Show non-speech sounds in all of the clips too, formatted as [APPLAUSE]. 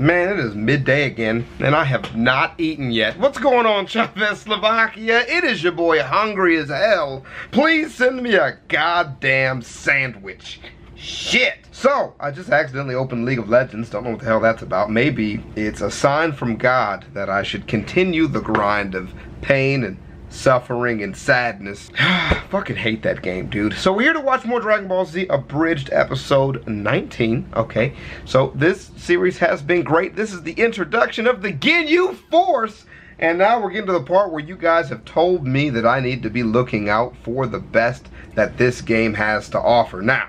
Man, it is midday again, and I have not eaten yet. What's going on, Czechoslovakia? It is your boy, hungry as hell. Please send me a goddamn sandwich. Shit. So, I just accidentally opened League of Legends. Don't know what the hell that's about. Maybe it's a sign from God that I should continue the grind of pain and suffering and sadness. [SIGHS] Fucking hate that game, dude. So we're here to watch more Dragon Ball Z Abridged episode 19. Okay, so this series has been great. This is the introduction of the Ginyu Force. And now we're getting to the part where you guys have told me that I need to be looking out for the best that this game has to offer. Now,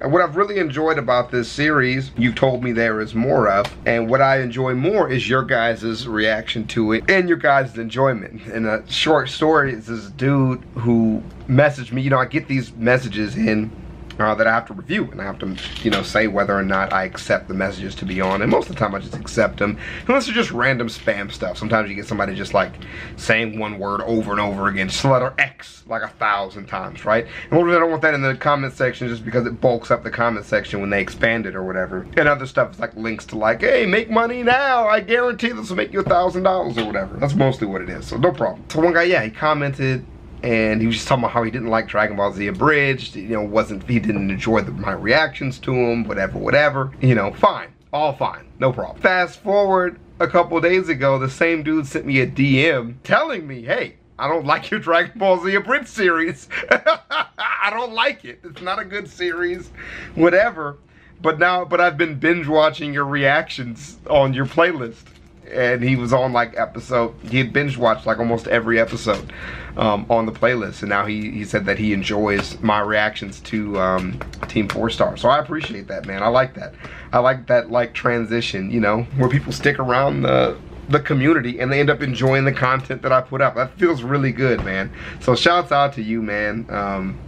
and what I've really enjoyed about this series, you've told me there is more of, and what I enjoy more is your guys' reaction to it and your guys' enjoyment. And a short story is this dude who messaged me, you know, I get these messages in uh, that I have to review and I have to, you know, say whether or not I accept the messages to be on. And most of the time I just accept them, unless they're just random spam stuff. Sometimes you get somebody just like saying one word over and over again, just letter X like a thousand times, right? And I don't want that in the comment section just because it bulks up the comment section when they expand it or whatever. And other stuff is like links to like, hey, make money now. I guarantee this will make you a thousand dollars or whatever. That's mostly what it is, so no problem. So one guy, yeah, he commented and he was just talking about how he didn't like Dragon Ball Z Abridged, you know, wasn't, he didn't enjoy the, my reactions to him, whatever, whatever, you know, fine, all fine, no problem. Fast forward a couple days ago, the same dude sent me a DM telling me, hey, I don't [LAUGHS] like your Dragon Ball Z Abridged series. [LAUGHS] I don't like it. It's not a good series, whatever. But now, but I've been binge watching your reactions on your playlist and he was on like episode he had binge watched like almost every episode um, on the playlist. And now he, he said that he enjoys my reactions to um, team four star. So i appreciate that man. I like that. I like that like transition you know where people stick around the the community and they end up enjoying the content that i put out. That feels really good man. So shouts out to you man. Um,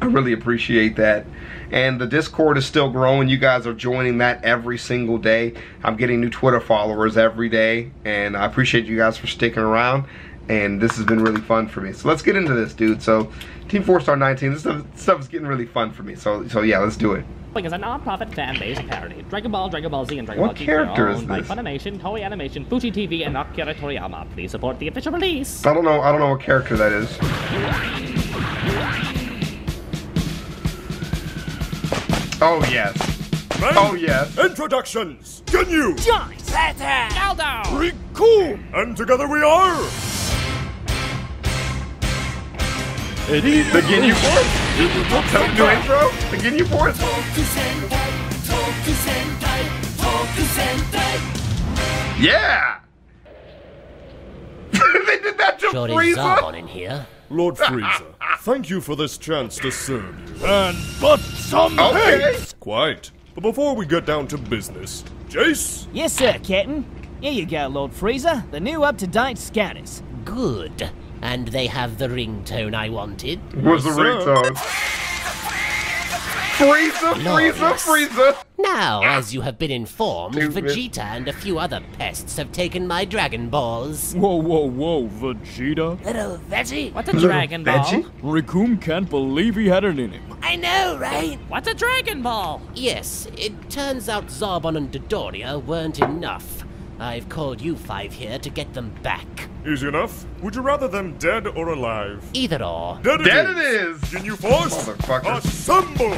i really appreciate that and the Discord is still growing. You guys are joining that every single day. I'm getting new Twitter followers every day, and I appreciate you guys for sticking around. And this has been really fun for me. So let's get into this, dude. So Team 4 Star 19, this stuff, stuff is getting really fun for me. So so yeah, let's do it. is a non-profit fan-based parody. Dragon Ball, Dragon Ball Z, and Dragon what Ball G character is this? by Funimation, Toei Animation, Fuji TV, and Akira Toriyama. Please support the official release. I don't know. I don't know what character that is. Oh, yes. Men, oh, yes. Introductions. Ginyu. Jeice. Aldo. Recoome. And together we are... Eddie, the Ginyu Force? Tell new intro? The Ginyu Force? Yeah! [LAUGHS] they did that to Sure Frieza? Zarbon in here. Lord Frieza, thank you for this chance to serve you. And but some Okay. haste. Quite. But before we get down to business, Jeice, Yes, sir, Captain. Here you go, Lord Frieza, the new up-to-date scanners. Good. And they have the ringtone I wanted. What's the Yes, sir. ringtone? Frieza, Frieza, Glorious. Frieza! Now, as you have been informed, Stupid. Vegeta and a few other pests have taken my Dragon Balls. Whoa, whoa, whoa, Vegeta. Little Veggie? What's a Dragon Ball? Veggie? Recoome can't believe he had it in him. I know, right? What's a Dragon Ball? Yes, it turns out Zarbon and Dodoria weren't enough. I've called you five here to get them back. Easy enough. Would you rather them dead or alive? Either or. Dead it Dead is. it is! Ginyu Force, Motherfucker. assemble.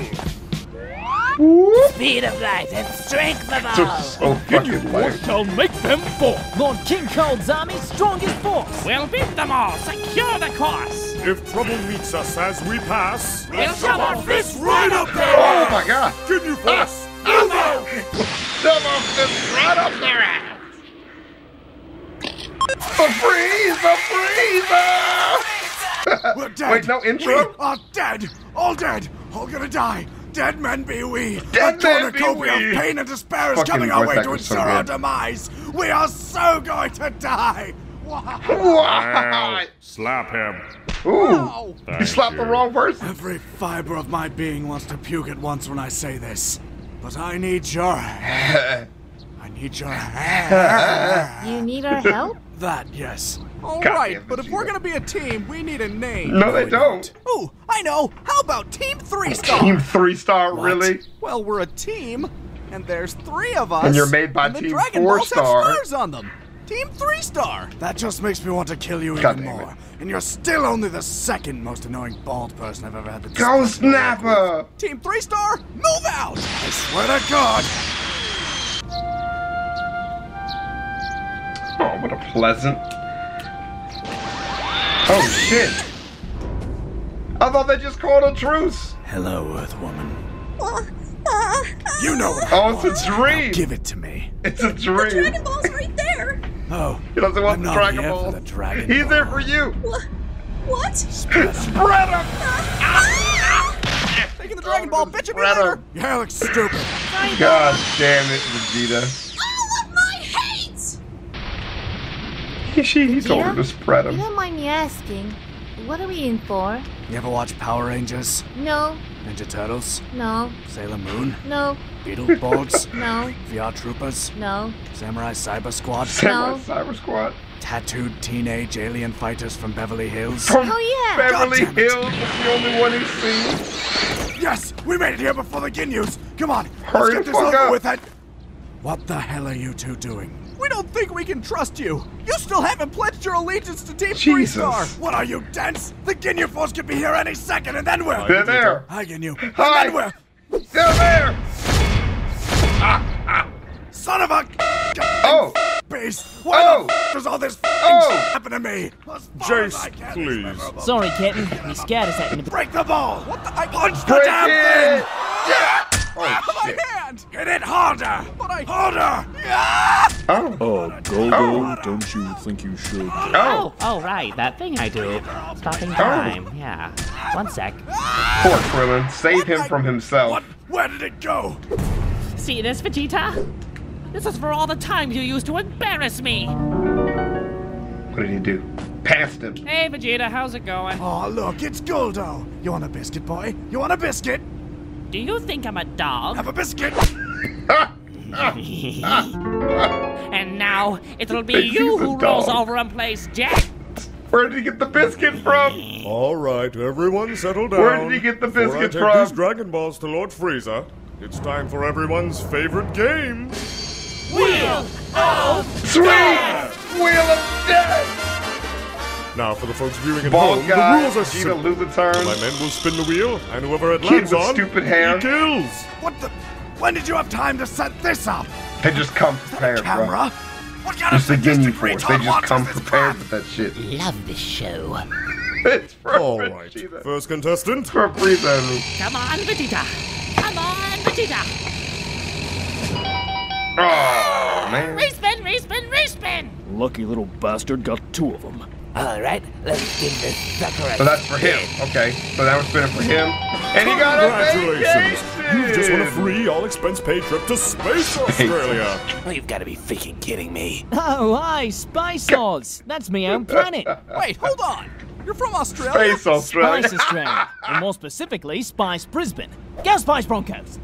Speed of light and strength of So, all! so fucking lame. Shall make them fall. Lord King Cold's army, strongest force. We'll beat them all. Secure the course. If trouble meets us as we pass, We'll oh ah, ah, ah. shove our fists right up there. Oh my god! Ginyu Force, move out. Shove off this right up their ass! A freeze! A freeze! We're [LAUGHS] dead. Wait, no intro? We are dead. All dead. All gonna die. Dead men be we. Dead a men be cornucopia we. of pain and despair is Fucking coming our way to actor's so ensure our demise. We are so going to die. Wow. Why? Slap him. Ooh! You Thank slapped the wrong person. Every fiber of my being wants to puke at once when I say this. But I need your. [LAUGHS] I need your. [LAUGHS] Help. You need our help? That, yes. All God right, but if we're gonna be a team, we need a name. No, they don't. Oh, I know. How about Team Three Star? Team three star, What? really? Well, we're a team. And there's three of us. And you're made by and the Team Dragon Four Balls Star. have stars on them. Team Three Star. That just makes me want to kill you God even damn more. And you're still only the second most annoying bald person I've ever had to. Go disgust to Snapper! Team Three Star, move out. I swear to God. Oh, what a pleasant. Oh shit! I thought they just called a truce. Hello, Earth Woman. [LAUGHS] You know what Oh, it's a dream. Give it to me. It's a dream. The Dragon Ball's right there. Oh, He doesn't want I'm the not Dragon here for Ball. the Dragon He's there for you. What? Spread them. Taking the Dragon Ball, bitch, and be Spread later. 'em. You look stupid. God damn it, Vegeta. [LAUGHS] He, she, he told her to spread You don't mind me asking, what are we in for? You ever watch Power Rangers? No, Ninja Turtles? no, Sailor Moon? no, Beetleborgs? [LAUGHS] no, VR Troopers? no, Samurai Cyber Squad? Samurai No. Cyber Squad. Tattooed teenage alien fighters from Beverly Hills? From Oh, yeah. Beverly God damn it. Hills was the only one he's seen. Yes! We made it here before the Ginyus! Come on! Hurry let's the get this fuck over up. with and... What the hell are you two doing? We don't think we can trust you. You still haven't pledged your allegiance to Team Three Jesus. Star. What are you, dense? The Ginyu force could be here any second and then we're... They're there. Hi, Ginyu. And Hi. then we're... They're there. Son of a... Oh. Beast! Why Oh. the does all this Oh. oh. happen to me? As far as I Jeice, please. Sorry, kitten. You scared us at me. Break the ball! What the? I punched the damn it. thing! Yeah! Oh My shit. hand. Hit it harder! But I- Harder! Yeah! Oh. Oh, Gogo, oh. don't you think you should? Oh. Oh, oh, right, that thing I do. Stopping oh. time, yeah. One sec. Poor Krillin. Save him from himself. What? Where did it go? See this, Vegeta? This is for all the times you used to embarrass me. What did he do? Passed him. Hey, Vegeta, how's it going? Oh, look, it's Guldo. You want a biscuit, boy? You want a biscuit? Do you think I'm a dog? Have a biscuit? [LAUGHS] And now it'll be Thinks you he's a who rolls over and plays Jack. Where did he get the biscuit from? All right, everyone settle down. Where did he get the biscuit Before I biscuit take from? these Dragon Balls to Lord Frieza, it's time for everyone's favorite game. Sweet! Wheel Now, for the folks viewing at Bald home, guy, the rules are Vegeta simple. lose a turn. My men will spin the wheel, and whoever it Kid lands with on, stupid hair. he kills. What the? When did you have time to set this up? They just come prepared, Camera? bro. What kind of It's the Ginyu sadistic Force. They just come prepared with that shit. Love this show. [LAUGHS] It's for All right, Vegeta. first contestant. For Frieza. Come on, Vegeta. Come on, Vegeta. Oh, man. Respin, respin, respin. Lucky little bastard got two of them. All right, let's give this sucker a So that's for him. Okay. So now we're spinning for him. And he got a Congratulations! You've just won a free, all-expense paid trip to Space [LAUGHS] Australia. Oh, you've got to be freaking kidding me. Oh, hi, Spice Swords. That's me own planet. [LAUGHS] Wait, hold on. You're from Australia? Space Australia. Spice Australia. and more specifically, Spice Brisbane. Go Spice Broncos.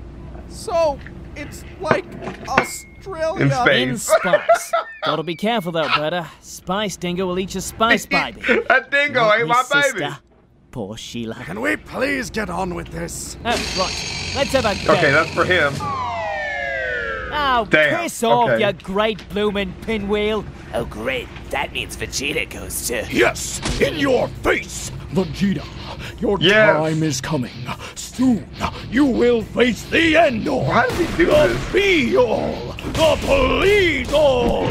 So, it's like Australia. In space. In Spice. Gotta be careful though, brother. Spice Dingo will eat your Spice [LAUGHS] baby. that dingo Not ain't me my sister. baby. Poor Sheila. Can we please get on with this? Oh, right. Let's have a go. Okay, that's for him. Oh, Damn, piss off, okay. you great bloomin' pinwheel. Oh, great. That means Vegeta goes to. Yes, in your face, Vegeta. Your Yes. time is coming. Soon, you will face the end all. Why does he do The this? be all, the please all,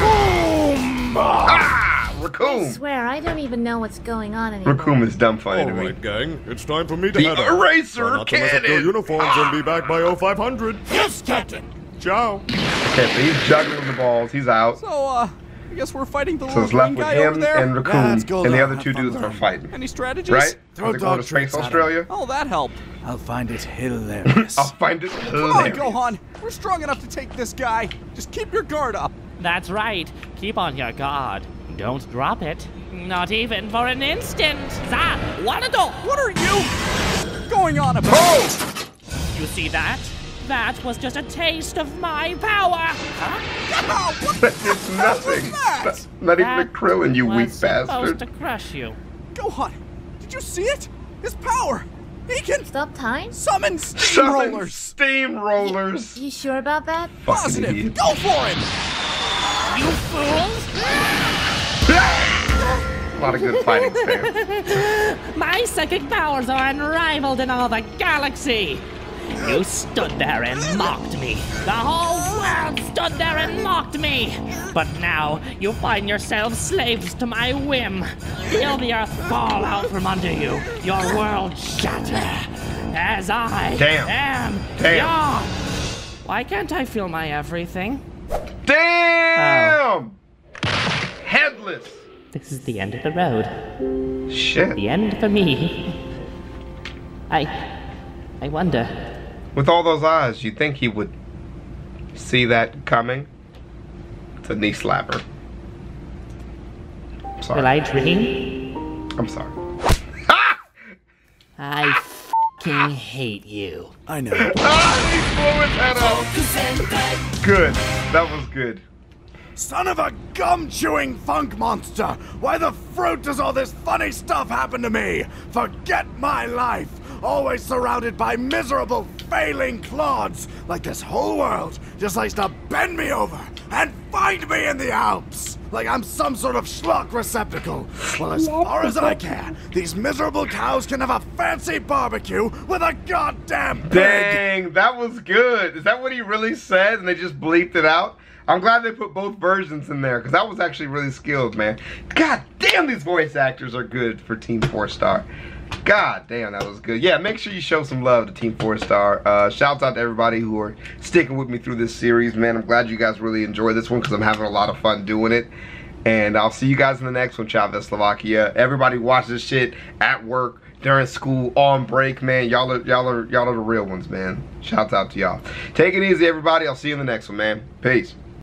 Boom! Ah, I swear, I don't even know what's going on anymore. Recoome is dumb funny All to me. right, gang, it's time for me to The head out. Eraser Try not to mess up your Cannon. uniforms and be back by 0500. Yes, Captain. Ciao. Okay, so he's juggling the balls. He's out. So, uh, I guess we're fighting the So it's little left green with guy over him there. and Yeah, Recoome, let's go and the there. other Have two fun dudes with are him. fighting. Any strategies? Right? Throw Are they going dog to treats Space at him. Australia? Oh, that helped. I'll find it [LAUGHS] hilarious. I'll find it Come on, hilarious. Gohan. We're strong enough to take this guy. Just keep your guard up. That's right. Keep on your guard. Don't drop it. Not even for an instant. Za, Warudo. What are you going on about? Oh! You see that? That was just a taste of my power. Huh? Ow, what nothing. that? Not, not even a That Krillin, you was weak supposed bastard. to crush you. Gohan, did you see it? His power! He can Stop time? summon Summon steamrollers. steamrollers. You sure about that? Fucking Positive. Go for it. You fools! [LAUGHS] A lot of good fighting spam. [LAUGHS] My psychic powers are unrivaled in all the galaxy! You stood there and mocked me. The whole world stood there and mocked me. But now you find yourselves slaves to my whim. Feel the earth fall out from under you, your world shatter. As I Damn. am Damn. your. Why can't I feel my everything? Damn! Headless. This is the end of the road. Shit. The end for me. I. I wonder. With all those eyes, you'd think he would see that coming? It's a knee slapper. I'm sorry. Will I dream? I'm sorry. Ha! [LAUGHS] I fing hate you. I know. [LAUGHS] Ah, he blew his head off. Good. That was good. Son of a gum chewing funk monster! Why the fruit does all this funny stuff happen to me? Forget my life! Always surrounded by miserable, failing clods, like this whole world just likes to bend me over and find me in the Alps! Like I'm some sort of schlock receptacle. Well, as far as I care, these miserable cows can have a fancy barbecue with a goddamn pig! Dang, that was good. Is that what he really said and they just bleeped it out? I'm glad they put both versions in there because that was actually really skilled, man. God damn, these voice actors are good for Team 4 Star. God damn, that was good. Yeah, make sure you show some love to Team 4 Star. Uh, shouts out to everybody who are sticking with me through this series, man. I'm glad you guys really enjoy this one because I'm having a lot of fun doing it. And I'll see you guys in the next one, ChavezzSlovakia. Everybody watch this shit at work, during school, on break, man. Y'all are y'all are y'all are the real ones, man. Shouts out to y'all. Take it easy, everybody. I'll see you in the next one, man. Peace.